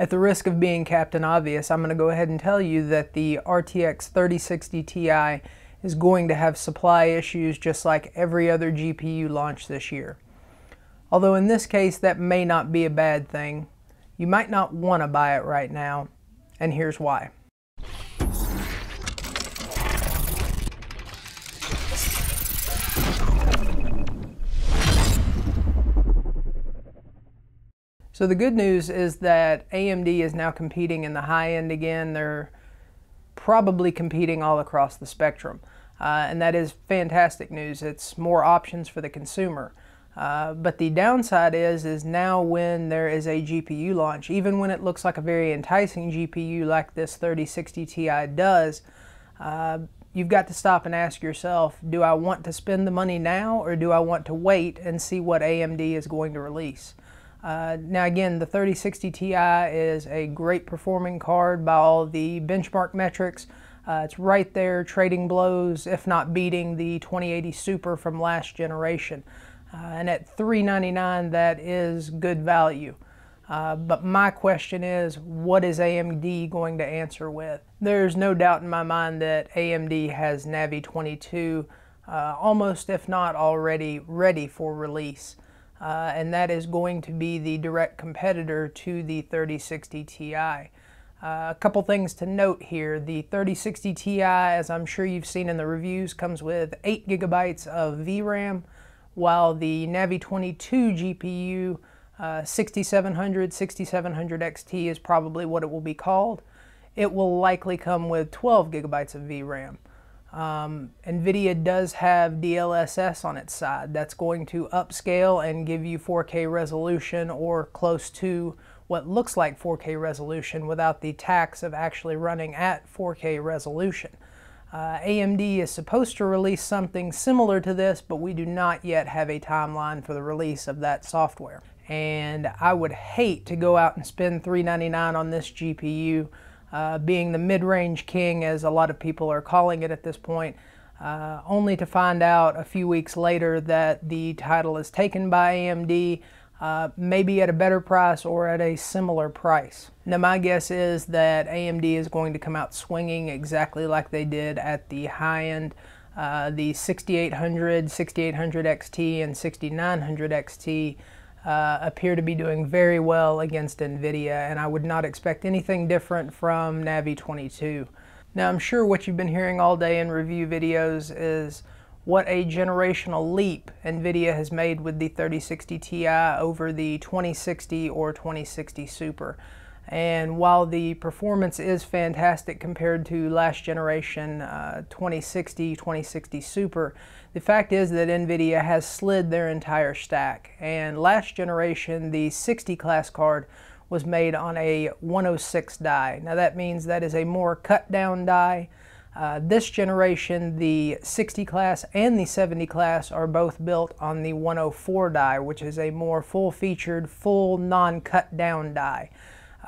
At the risk of being Captain Obvious, I'm going to go ahead and tell you that the RTX 3060 Ti is going to have supply issues just like every other GPU launch this year. Although in this case that may not be a bad thing, you might not want to buy it right now, and here's why. So the good news is that AMD is now competing in the high end again. They're probably competing all across the spectrum. Uh, and that is fantastic news. It's more options for the consumer. Uh, but the downside is, is now when there is a GPU launch, even when it looks like a very enticing GPU like this 3060 Ti does, uh, you've got to stop and ask yourself, do I want to spend the money now or do I want to wait and see what AMD is going to release? Uh, now again, the 3060 Ti is a great performing card by all the benchmark metrics. Uh, it's right there trading blows, if not beating the 2080 Super from last generation. Uh, and at 399, that is good value. Uh, but my question is, what is AMD going to answer with? There's no doubt in my mind that AMD has Navi 22 uh, almost, if not already, ready for release uh, and that is going to be the direct competitor to the 3060 Ti. Uh, a couple things to note here. The 3060 Ti, as I'm sure you've seen in the reviews, comes with 8 gigabytes of VRAM, while the Navi 22 GPU uh, 6700, 6700 XT is probably what it will be called. It will likely come with 12 gigabytes of VRAM. Um, NVIDIA does have DLSS on its side. That's going to upscale and give you 4K resolution or close to what looks like 4K resolution without the tax of actually running at 4K resolution. Uh, AMD is supposed to release something similar to this, but we do not yet have a timeline for the release of that software. And I would hate to go out and spend 399 on this GPU uh, being the mid-range king as a lot of people are calling it at this point, uh, only to find out a few weeks later that the title is taken by AMD, uh, maybe at a better price or at a similar price. Now my guess is that AMD is going to come out swinging exactly like they did at the high end. Uh, the 6800, 6800 XT, and 6900 XT uh, appear to be doing very well against NVIDIA, and I would not expect anything different from Navi 22. Now, I'm sure what you've been hearing all day in review videos is what a generational leap NVIDIA has made with the 3060 Ti over the 2060 or 2060 Super. And while the performance is fantastic compared to last generation uh, 2060, 2060 Super, the fact is that NVIDIA has slid their entire stack. And last generation, the 60 class card was made on a 106 die. Now that means that is a more cut down die. Uh, this generation, the 60 class and the 70 class are both built on the 104 die, which is a more full featured, full non-cut down die.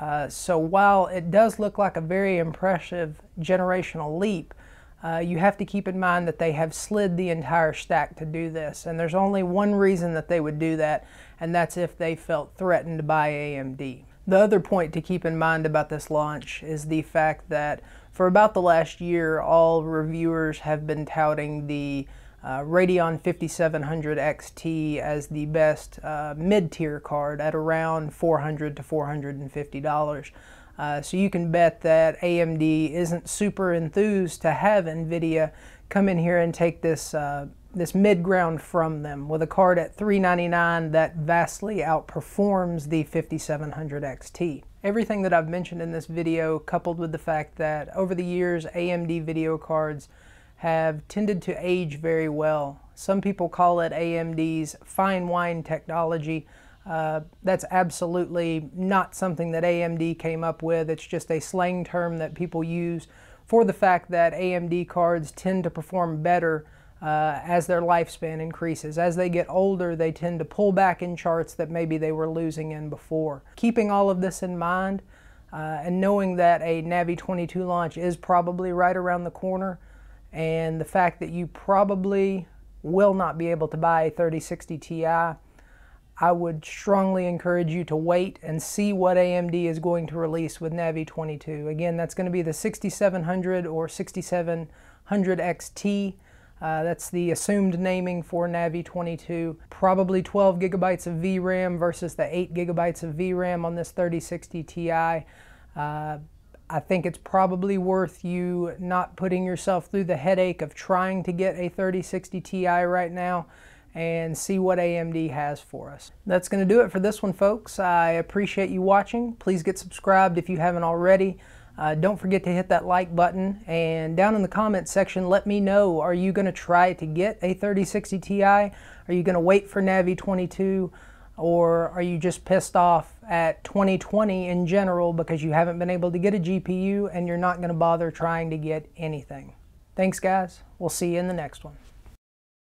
Uh, so while it does look like a very impressive generational leap, uh, you have to keep in mind that they have slid the entire stack to do this. And there's only one reason that they would do that, and that's if they felt threatened by AMD. The other point to keep in mind about this launch is the fact that for about the last year, all reviewers have been touting the uh, Radeon 5700 XT as the best uh, mid-tier card at around 400 to 450 dollars. Uh, so you can bet that AMD isn't super enthused to have NVIDIA come in here and take this uh, this mid ground from them with a card at 399 that vastly outperforms the 5700 XT. Everything that I've mentioned in this video coupled with the fact that over the years AMD video cards have tended to age very well. Some people call it AMD's fine wine technology. Uh, that's absolutely not something that AMD came up with. It's just a slang term that people use for the fact that AMD cards tend to perform better uh, as their lifespan increases. As they get older, they tend to pull back in charts that maybe they were losing in before. Keeping all of this in mind uh, and knowing that a Navi 22 launch is probably right around the corner, and the fact that you probably will not be able to buy a 3060 Ti, I would strongly encourage you to wait and see what AMD is going to release with Navi 22. Again, that's going to be the 6700 or 6700 XT. Uh, that's the assumed naming for Navi 22. Probably 12 gigabytes of VRAM versus the 8 gigabytes of VRAM on this 3060 Ti. Uh, I think it's probably worth you not putting yourself through the headache of trying to get a 3060 Ti right now and see what AMD has for us. That's going to do it for this one, folks. I appreciate you watching. Please get subscribed if you haven't already. Uh, don't forget to hit that like button and down in the comments section let me know are you going to try to get a 3060 Ti? Are you going to wait for Navi 22 or are you just pissed off at 2020 in general because you haven't been able to get a GPU and you're not going to bother trying to get anything? Thanks guys. We'll see you in the next one.